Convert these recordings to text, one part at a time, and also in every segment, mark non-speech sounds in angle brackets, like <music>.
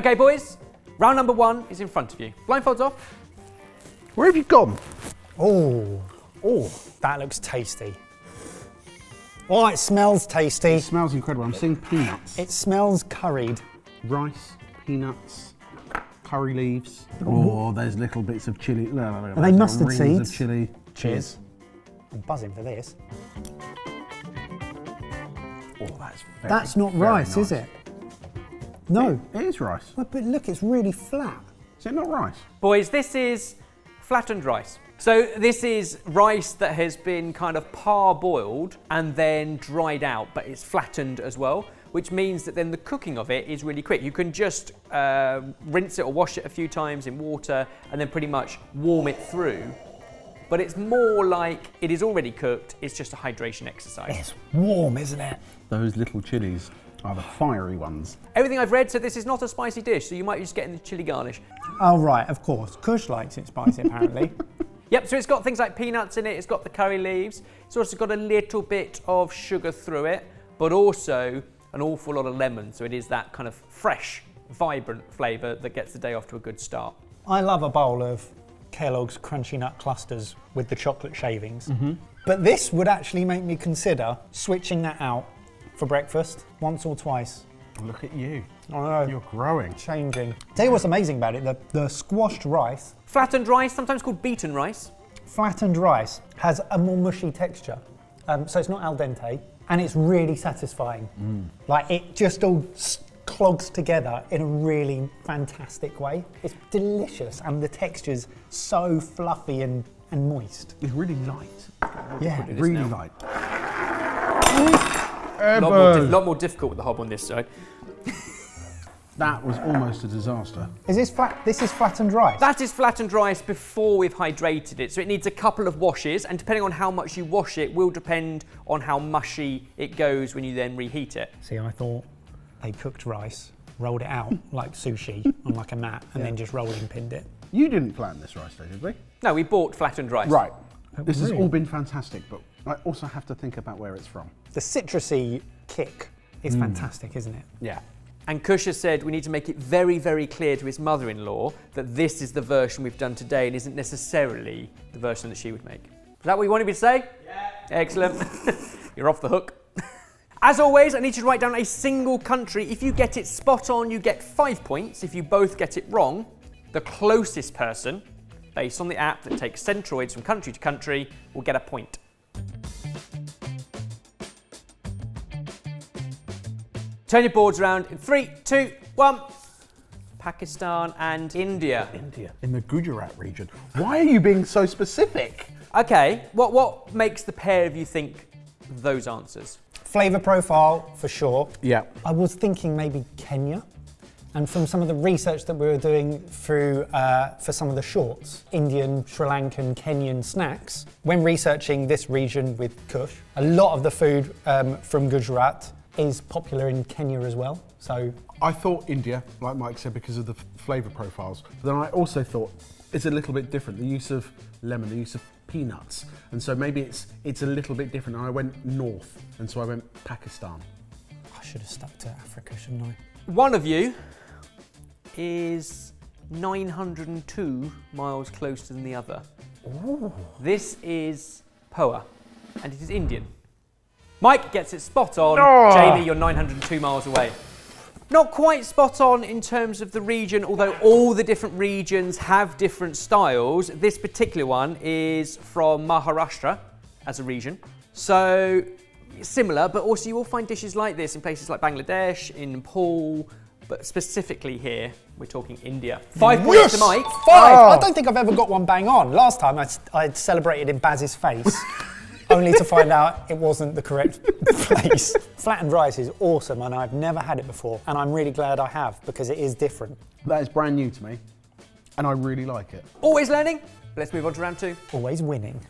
Okay, boys, round number one is in front of you. Blindfolds off. Where have you gone? Oh, oh, that looks tasty. Oh, it smells tasty. It smells incredible. I'm seeing peanuts, It smells curried. rice, peanuts, curry leaves. Oh, there's little bits of chili. No, no, no, Are they there's mustard rings seeds? Of chili. Cheers. I'm buzzing for this. Oh, that's very, That's not very rice, is it? No. It is rice. But but look, it's really flat. Is it not rice? Boys, this is flattened rice. So this is rice that has been kind of parboiled and then dried out, but it's flattened as well, which means that then the cooking of it is really quick. You can just uh, rinse it or wash it a few times in water and then pretty much warm it through. But it's more like it is already cooked, it's just a hydration exercise. It's warm, isn't it? Those little chilies are the fiery ones. Everything I've read said this is not a spicy dish, so you might just get in the chili garnish. Oh right, of course. Kush likes it spicy apparently. <laughs> Yep, so it's got things like peanuts in it, it's got the curry leaves, it's also got a little bit of sugar through it, but also an awful lot of lemon, so it is that kind of fresh, vibrant flavour that gets the day off to a good start. I love a bowl of Kellogg's Crunchy Nut Clusters with the chocolate shavings. Mm-hmm. But this would actually make me consider switching that out for breakfast once or twice. Look at you. I know. You're growing. changing. Tell you what's amazing about it, the, the squashed rice, Flattened rice, sometimes called beaten rice. flattened rice, has a more mushy texture. Um, so it's not al dente, and it's really satisfying. Like it just all clogs together in a really fantastic way. It's delicious, and the texture's so fluffy and, and moist. It's really light. Yeah. this Really now. light. A lot, more, lot more difficult with the hob on this side. <laughs> That was almost a disaster. Is this flat? This is flattened rice. That is flattened rice before we've hydrated it, so it needs a couple of washes, and depending on how much you wash it, will depend on how mushy it goes when you then reheat it. See, I thought they cooked rice, rolled it out <laughs> like sushi on like a mat, and then just rolled and pinned it. You didn't flatten this rice, though, did we? No, we bought flattened rice. Right. This has all been fantastic, but I also have to think about where it's from. The citrusy kick is mm. fantastic, isn't it? Yeah. And Kusha said we need to make it very, very clear to his mother in law that this is the version we've done today and isn't necessarily the version that she would make. Is that what you wanted me to say? Yeah. Excellent. <laughs> You're off the hook. <laughs> As always, I need you to write down a single country. If you get it spot on, you get five points. If you both get it wrong, the closest person, based on the app that takes centroids from country to country, will get a point. Turn your boards around in three, two, one. Pakistan and India. India. In the Gujarat region. Why are you being so specific? Okay, what, what makes the pair of you think those answers? Flavour profile for sure. Yeah. I was thinking maybe Kenya. And from some of the research that we were doing through uh, for some of the shorts, Indian, Sri Lankan, Kenyan snacks, when researching this region with Kush, a lot of the food um, from Gujarat is popular in Kenya as well. So I thought India, like Mike said, because of the flavour profiles. But then I also thought it's a little bit different. The use of lemon, the use of peanuts. And so maybe it's it's a little bit different. And I went north, and so I went Pakistan. I should have stuck to Africa, shouldn't I? One of you is 902 miles closer than the other. This is Poha, and it is Indian. Mike gets it spot on. Jamie, you're 902 miles away. Not quite spot on in terms of the region, although all the different regions have different styles. This particular one is from Maharashtra as a region. So similar, but also you will find dishes like this in places like Bangladesh, in Nepal, but specifically here, we're talking India. Five points to Mike. Five! I don't think I've ever got one bang on. Last time I, I celebrated in Baz's face, <laughs> only to find out it wasn't the correct place. Flattened rice is awesome, and I've never had it before, and I'm really glad I have because it is different. That is brand new to me, and I really like it. Always learning. Let's move on to round two. Always winning.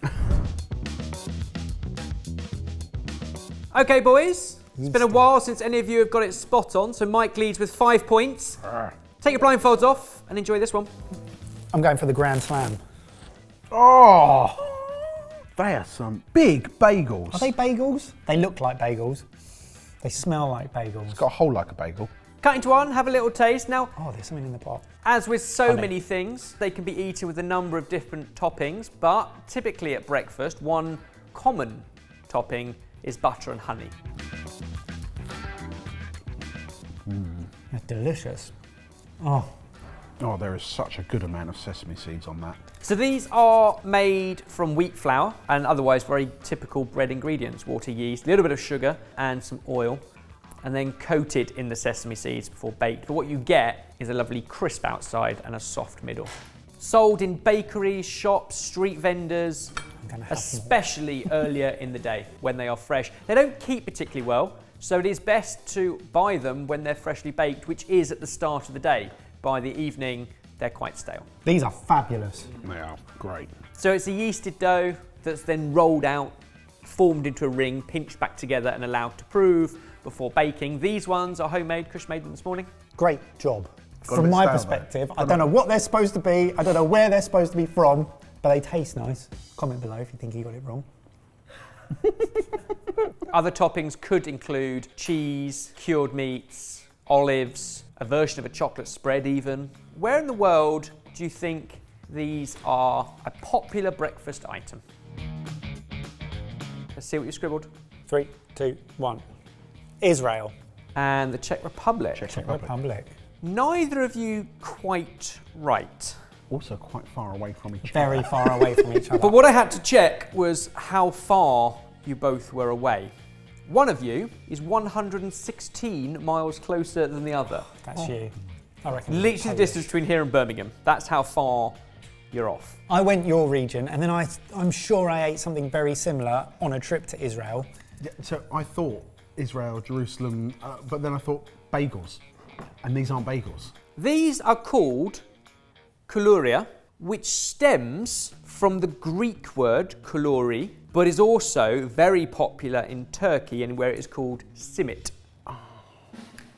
Okay, boys. It's been a while since any of you have got it spot on, so Mike leads with five points. Ah. Take your blindfolds off and enjoy this one. I'm going for the Grand Slam. Oh, they are some big bagels. Are they bagels? They look like bagels. They smell like bagels. It's Got a hole like a bagel. Cut into one, have a little taste. Now, Oh, there's something in the pot. as with so Honey. many things, they can be eaten with a number of different toppings, but typically at breakfast, one common topping is butter and honey. Mmm. That's delicious. Oh, Oh, there is such a good amount of sesame seeds on that. So these are made from wheat flour and otherwise very typical bread ingredients water, yeast, a little bit of sugar, and some oil, and then coated in the sesame seeds before baked. But what you get is a lovely crisp outside and a soft middle. Sold in bakeries, shops, street vendors, I'm gonna have more. especially <laughs> earlier in the day when they are fresh. They don't keep particularly well, so it is best to buy them when they're freshly baked, which is at the start of the day. By the evening, they're quite stale. These are fabulous. They are great. So it's a yeasted dough that's then rolled out, formed into a ring, pinched back together, and allowed to prove before baking. These ones are homemade. Kush made them this morning. Great job. Got from my stale, though. perspective, I don't know what they're supposed to be. I don't know where they're supposed to be from, but they taste nice. Comment below if you think you got it wrong. <laughs> Other toppings could include cheese, cured meats, olives, a version of a chocolate spread, even. Where in the world do you think these are a popular breakfast item? Let's see what you scribbled. Three, two, one. Israel. And the Czech Republic. Czech Czech Republic. Republic. Neither of you quite right. Also quite far away from each Very other. Very far away from each <laughs> other. But what I had to check was how far you both were away. One of you is 116 miles closer than the other. That's you. I reckon. Literally the distance between here and Birmingham. That's how far you're off. I went your region, and then I, I'm sure I ate something very similar on a trip to Israel. Yeah, so I thought Israel, Jerusalem, uh, but then I thought bagels. And these aren't bagels. These are called koulouria, which stems from the Greek word koulouri, but is also very popular in Turkey and where it is called simit.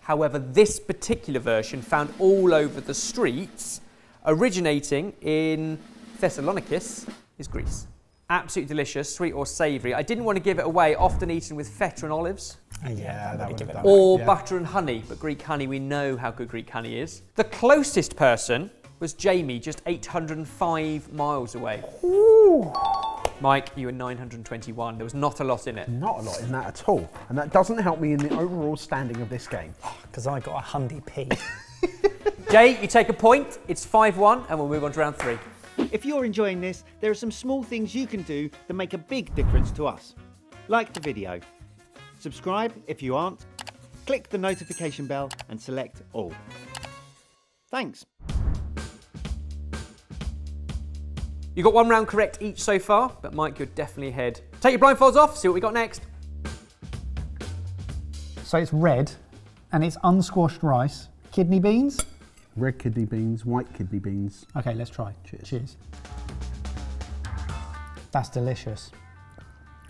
However, this particular version found all over the streets, originating in Thessaloniki, is Greece. Absolutely delicious, sweet or savoury. I didn't want to give it away, often eaten with feta and olives. Yeah, Yeah, that that would give it have done or Yeah. butter and honey, but Greek honey, we know how good Greek honey is. The closest person was Jamie, just 805 miles away. Mike, you were 921. There was not a lot in it. Not a lot in that at all. And that doesn't help me in the overall standing of this game. Oh, because I got a hundy P. <laughs> Jay, you take a point. It's 5 1, and we'll move on to round three. If you're enjoying this, there are some small things you can do that make a big difference to us. Like the video, subscribe if you aren't, click the notification bell and select all. Thanks. You got one round correct each so far, but Mike, you're definitely ahead. Take your blindfolds off, see what we got next. so it's red, and it's unsquashed rice, kidney beans. Red kidney beans, white kidney beans. Okay, let's try. Cheers. Cheers. That's delicious.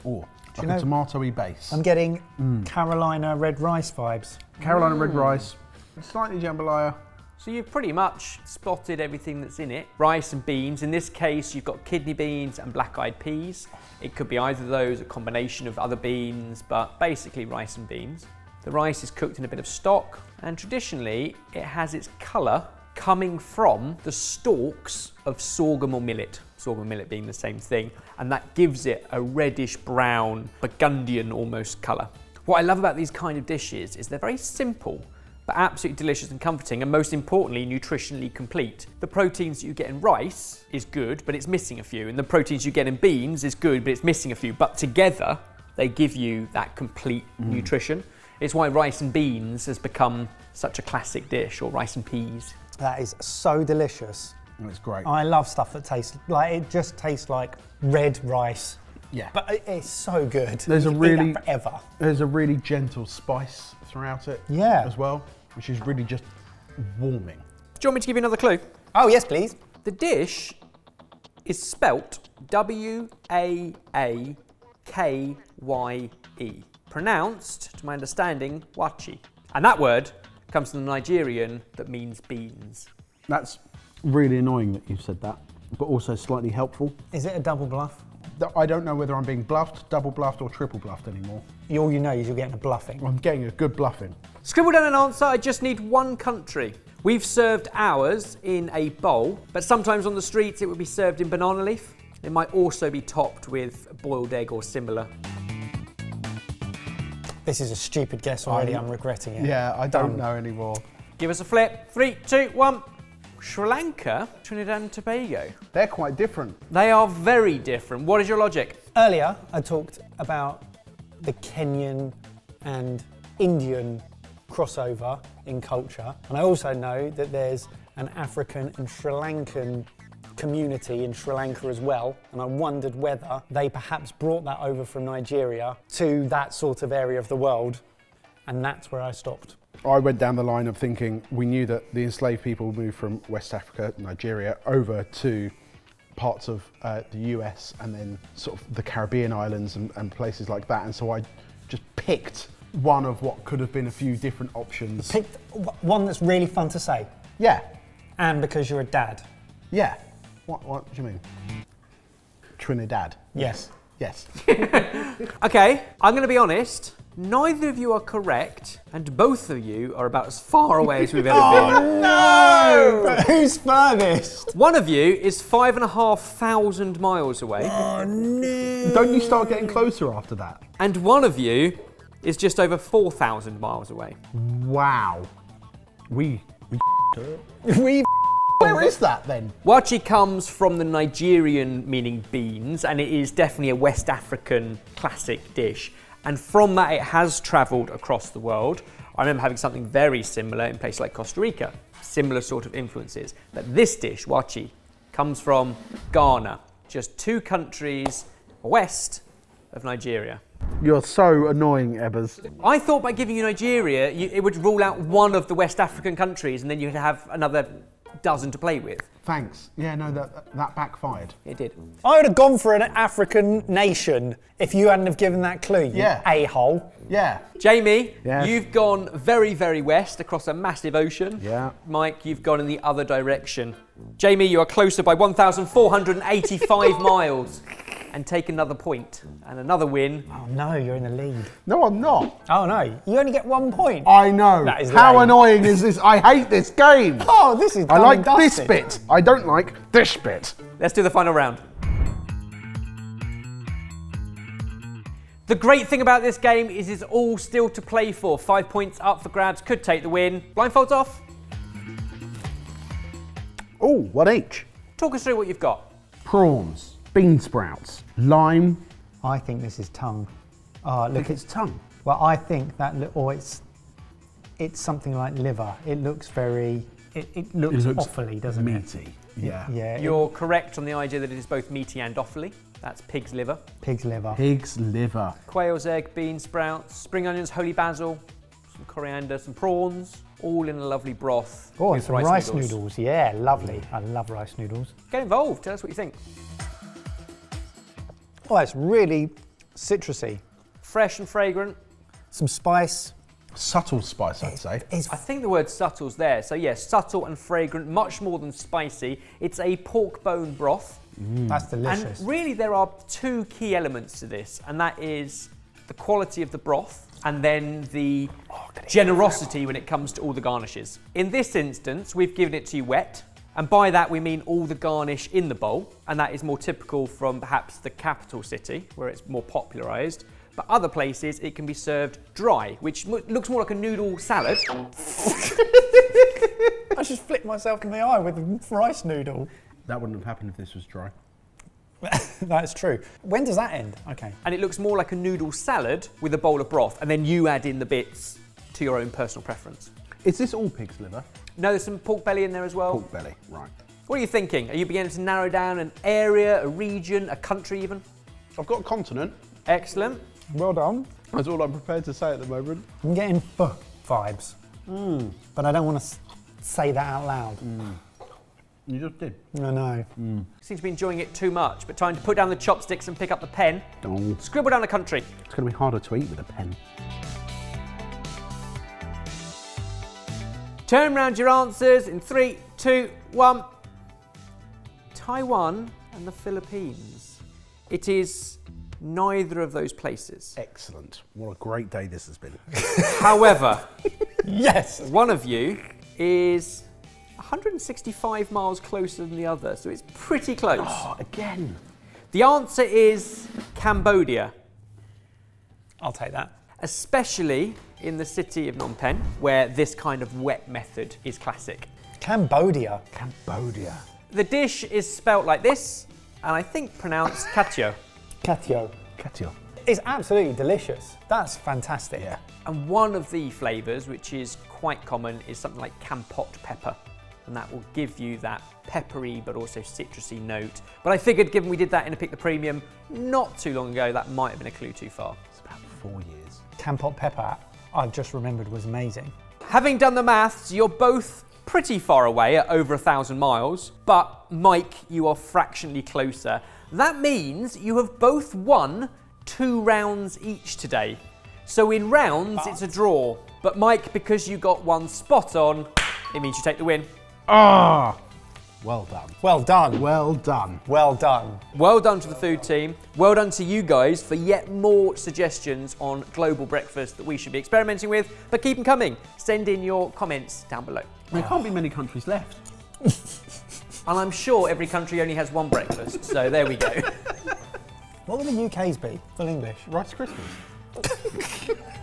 Oh, like know- a tomatoey base. I'm getting mm. Carolina red rice vibes. Carolina red mm. rice, slightly jambalaya. So you've pretty much spotted everything that's in it. Rice and beans. In this case, you've got kidney beans and black-eyed peas. It could be either of those, a combination of other beans, but basically rice and beans. The rice is cooked in a bit of stock, and traditionally it has its colour coming from the stalks of sorghum or millet. Sorghum and millet being the same thing, and that gives it a reddish brown, burgundian almost colour. What I love about these kind of dishes is they're very simple, but absolutely delicious and comforting, and most importantly, nutritionally complete. The proteins you get in rice is good, but it's missing a few, and the proteins you get in beans is good, but it's missing a few. But together, they give you that complete mm. nutrition. It's why rice and beans has become such a classic dish, or rice and peas. That is so delicious. And it's great. I love stuff that tastes like it just tastes like red rice. yeah. But it's so good. There's You a could eat that really- forever. There's a really gentle spice throughout it Yeah. as well, which is really just warming. Do you want me to give you another clue? Oh yes, please. The dish is spelt W A A K Y E, pronounced, to my understanding, wachi. And that word comes from the Nigerian that means beans. That's really annoying that you've said that, but also slightly helpful. Is it a double bluff? I don't know whether I'm being bluffed, double bluffed, or triple bluffed anymore. All you know is you're getting a bluffing. I'm getting a good bluffing. Scribble down an answer. I just need one country. We've served ours in a bowl, but sometimes on the streets it would be served in banana leaf. It might also be topped with boiled egg or similar. This is a stupid guess already. I'm- I'm regretting it. Yeah, I don't Done. know anymore. Give us a flip. Three, two, one. Sri Lanka, Trinidad and Tobago. They're quite different. They are very different. What is your logic? Earlier, I talked about the Kenyan and Indian crossover in culture, and I also know that there's an African and Sri Lankan community in Sri Lanka as well, and I wondered whether they perhaps brought that over from Nigeria to that sort of area of the world, and that's where I stopped. I went down the line of thinking we knew that the enslaved people moved from West Africa, Nigeria, over to parts of uh, the US and then sort of the Caribbean islands and, and places like that. And so I just picked one of what could have been a few different options. Picked one that's really fun to say, Yeah, and because you're a dad. yeah. What, what do you mean? Trinidad. Yes. Yes. <laughs> Okay, I'm going to be honest. Neither of you are correct, and both of you are about as far away as we've ever <laughs> oh, been. No! But <laughs> who's furthest? One of you is five and a half thousand miles away, Oh, no! Don't you start getting closer after that? and one of you is just over 4,000 miles away. Wow. We. we <laughs> we <laughs> Where is that then? Waakye comes from the Nigerian meaning beans, and it is definitely a West African classic dish. And from that, it has travelled across the world. I remember having something very similar in places like Costa Rica, similar sort of influences. But this dish, Waakye, comes from Ghana, just two countries west of Nigeria. You're so annoying, Ebbers. I thought by giving you Nigeria, you, it would rule out one of the West African countries, and then you'd have another dozen to play with. Thanks. Yeah, no, that that backfired. It did. I would have gone for an African nation if you hadn't have given that clue, you Yeah. a-hole. Yeah. Jamie, Yes. you've gone very, very west across a massive ocean. Yeah. Mike, you've gone in the other direction. Jamie, you are closer by 1,485 <laughs> miles and take another point and another win. Oh no, you're in the lead. No, I'm not. Oh no, you only get one point. I know. That is How lame. annoying is this? I hate this game. <laughs> Oh, this is I like and this bit. I don't like this bit. Let's do the final round. The great thing about this game is it's all still to play for. Five points up for grabs, could take the win. Blindfolds off. Oh, one each. Talk us through what you've got. Prawns, bean sprouts, lime. I think this is tongue. Oh, look, Look, it's tongue. Well, I think that, li- or oh, it's, it's something like liver. It looks very, it, it looks, awfully, doesn't it? meaty. Yeah. Yeah, You're correct on the idea that it is both meaty and offally. That's pig's liver. pig's liver. Pig's liver. Quail's egg, bean sprouts, spring onions, holy basil, some coriander, some prawns, all in a lovely broth. Oh, and some rice, noodles. Yeah, lovely. I love rice noodles. Get involved. Tell us what you think. Oh, it's really citrusy. Fresh and fragrant. Some spice. Subtle spice, I'd say. It's I think the word subtle's there. So yes, subtle and fragrant, much more than spicy. It's a pork bone broth. Mm. that's delicious. And really, there are two key elements to this, and that is the quality of the broth and then the oh, generosity when it comes to all the garnishes. In this instance, we've given it to you wet, and by that we mean all the garnish in the bowl, and that is more typical from perhaps the capital city, where it's more popularised. But other places, it can be served dry, which mo- looks more like a noodle salad. <laughs> I just flipped myself in the eye with a rice noodle. That wouldn't have happened if this was dry. <laughs> That's true. When does that end? Okay. and it looks more like a noodle salad with a bowl of broth, and then you add in the bits to your own personal preference. Is this all pig's liver? No, there's some pork belly in there as well. Pork belly, right. What are you thinking? Are you beginning to narrow down an area, a region, a country even? I've got a continent. Excellent. Well done. That's all I'm prepared to say at the moment. I'm getting f vibes. Hmm. But I don't want to say that out loud. Hmm. You just did. I know. Hmm. Seem to be enjoying it too much, but time to put down the chopsticks and pick up the pen. Oh, Scribble down a country. it's going to be harder to eat with a pen. Turn round your answers in three, two, one. Taiwan and the Philippines. It is neither of those places. Excellent. What a great day this has been. <laughs> However, Yes. one of you is 165 miles closer than the other, so it's pretty close. oh, again. The answer is Cambodia, I'll take that. Especially in the city of Phnom Penh, where this kind of wet method is classic. Cambodia. Cambodia. The dish is spelt like this, and I think pronounced <coughs> katio. Katio. Katio. It's absolutely delicious. That's fantastic. Yeah. And one of the flavours, which is quite common, is something like Kampot pepper. And that will give you that peppery but also citrusy note. But I figured, given we did that in a Pick the Premium not too long ago, that might have been a clue too far. It's about four years. Kampot pepper, I've just remembered, was amazing. Having done the maths, you're both pretty far away at over a thousand miles, but Mike, you are fractionally closer. That means you have both won two rounds each today. So in rounds, it's a draw. But Mike, because you got one spot on, it means you take the win. Ah! Well done. Well done. Well done. Well done. Well done to the food team. Well done to you guys for yet more suggestions on global breakfast that we should be experimenting with. But keep them coming. Send in your comments down below. There can't be many countries left. <laughs> And I'm sure every country only has one breakfast, so there we go. <laughs> What will the UK's be? Full English. Rice Krispies. <laughs>